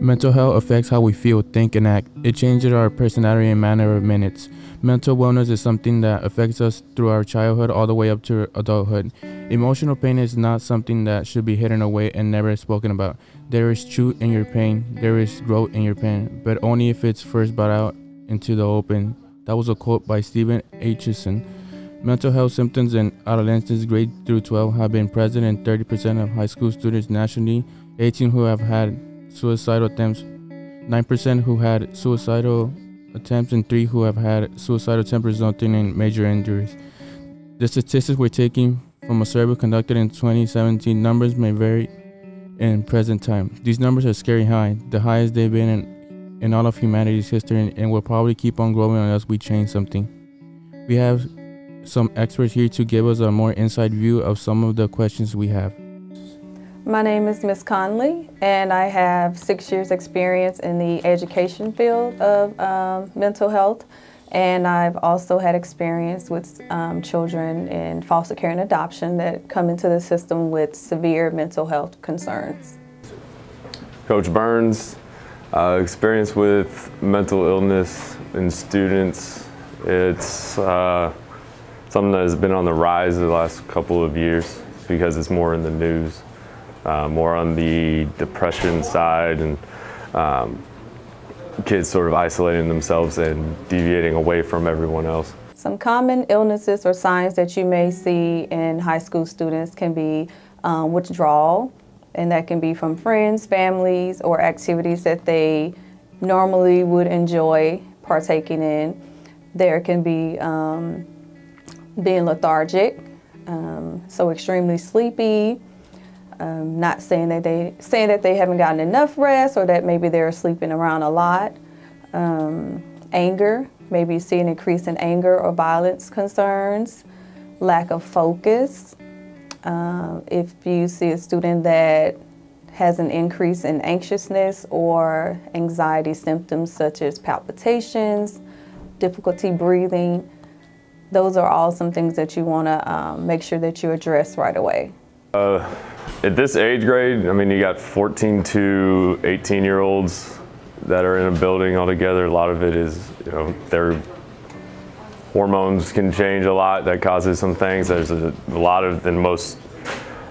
Mental health affects how we feel, think, and act. It changes our personality in matter of minutes. Mental wellness is something that affects us through our childhood all the way up to adulthood. Emotional pain is not something that should be hidden away and never spoken about. There is truth in your pain, there is growth in your pain, but only if it's first brought out into the open. That was a quote by Steven Aitchison. Mental health symptoms in adolescents grade through 12 have been present in 30% of high school students nationally, 18 who have had suicidal attempts, 9% who had suicidal attempts, and 3 who have had suicidal attempts resulting in major injuries. The statistics we're taking from a survey conducted in 2017 numbers may vary in present time. These numbers are scary high, the highest they've been in, in all of humanity's history, and will probably keep on growing unless we change something. We have some experts here to give us a more inside view of some of the questions we have. My name is Miss Conley, and I have six years experience in the education field of um, mental health. And I've also had experience with um, children in foster care and adoption that come into the system with severe mental health concerns. Coach Burns, uh, experience with mental illness in students. It's uh, something that has been on the rise the last couple of years because it's more in the news uh, more on the depression side and um, kids sort of isolating themselves and deviating away from everyone else. Some common illnesses or signs that you may see in high school students can be um, withdrawal, and that can be from friends, families, or activities that they normally would enjoy partaking in. There can be um, being lethargic, um, so extremely sleepy, um, not saying that they saying that they haven't gotten enough rest or that maybe they're sleeping around a lot. Um, anger, maybe you see an increase in anger or violence concerns. Lack of focus. Um, if you see a student that has an increase in anxiousness or anxiety symptoms such as palpitations, difficulty breathing, those are all some things that you want to um, make sure that you address right away. Uh, at this age grade, I mean, you got 14 to 18 year olds that are in a building altogether. A lot of it is, you know, their hormones can change a lot. That causes some things. There's a, a lot of, the most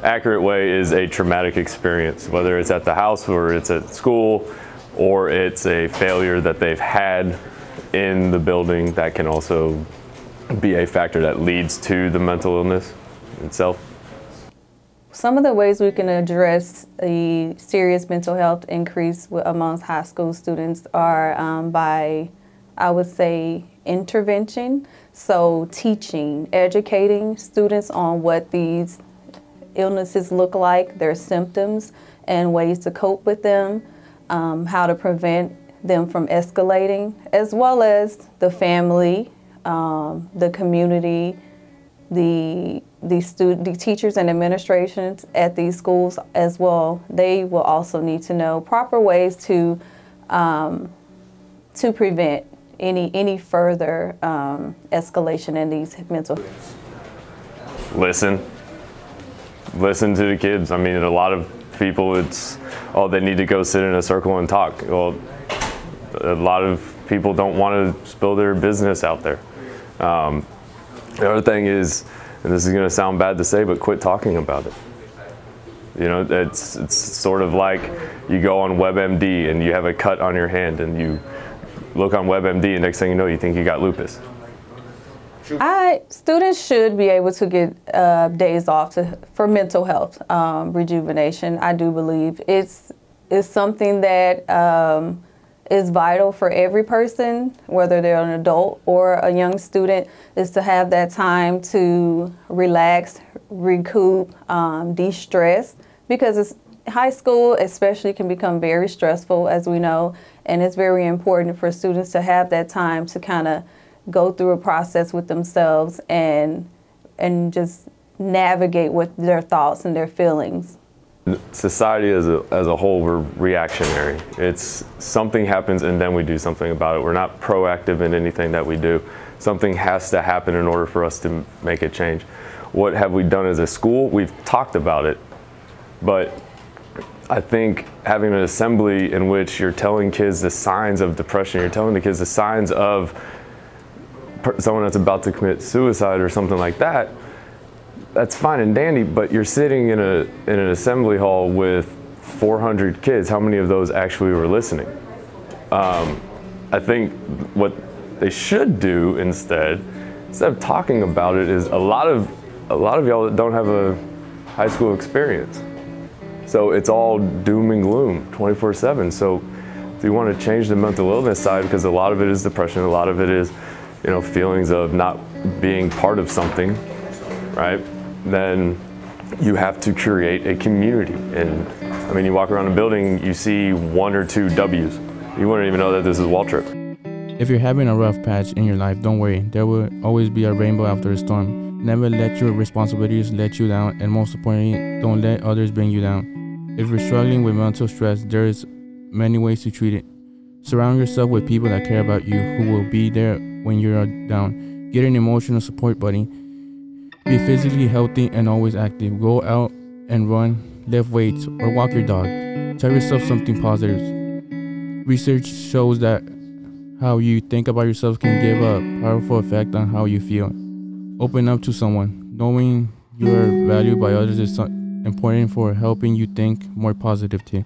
accurate way is a traumatic experience, whether it's at the house or it's at school or it's a failure that they've had in the building that can also be a factor that leads to the mental illness itself. Some of the ways we can address the serious mental health increase amongst high school students are um, by, I would say, intervention. So teaching, educating students on what these illnesses look like, their symptoms, and ways to cope with them, um, how to prevent them from escalating, as well as the family, um, the community, the the, student, the teachers and administrations at these schools as well, they will also need to know proper ways to um, to prevent any any further um, escalation in these mental. Listen, listen to the kids. I mean, a lot of people, it's oh they need to go sit in a circle and talk. Well, a lot of people don't want to spill their business out there. Um, the other thing is, and this is going to sound bad to say, but quit talking about it. You know, it's it's sort of like you go on WebMD and you have a cut on your hand, and you look on WebMD, and next thing you know, you think you got lupus. I students should be able to get uh, days off to, for mental health um, rejuvenation. I do believe it's it's something that. Um, is vital for every person, whether they're an adult or a young student, is to have that time to relax, recoup, um, de-stress, because high school especially can become very stressful, as we know, and it's very important for students to have that time to kind of go through a process with themselves and and just navigate with their thoughts and their feelings. Society as a, as a whole, we're reactionary. It's something happens and then we do something about it. We're not proactive in anything that we do. Something has to happen in order for us to make a change. What have we done as a school? We've talked about it, but I think having an assembly in which you're telling kids the signs of depression, you're telling the kids the signs of someone that's about to commit suicide or something like that, that's fine and dandy, but you're sitting in, a, in an assembly hall with 400 kids. How many of those actually were listening? Um, I think what they should do instead, instead of talking about it, is a lot of a lot of y'all that don't have a high school experience. So it's all doom and gloom 24/7. So if you want to change the mental illness side, because a lot of it is depression, a lot of it is, you know, feelings of not being part of something, right? Then you have to create a community. And I mean, you walk around a building, you see one or two W's. You wouldn't even know that this is Waltrip. If you're having a rough patch in your life, don't worry. There will always be a rainbow after a storm. Never let your responsibilities let you down, and most importantly, don't let others bring you down. If you're struggling with mental stress, there's many ways to treat it. Surround yourself with people that care about you, who will be there when you're down. Get an emotional support buddy. Be physically healthy and always active. Go out and run, lift weights, or walk your dog. Tell yourself something positive. Research shows that how you think about yourself can give a powerful effect on how you feel. Open up to someone. Knowing you are valued by others is important for helping you think more positive too.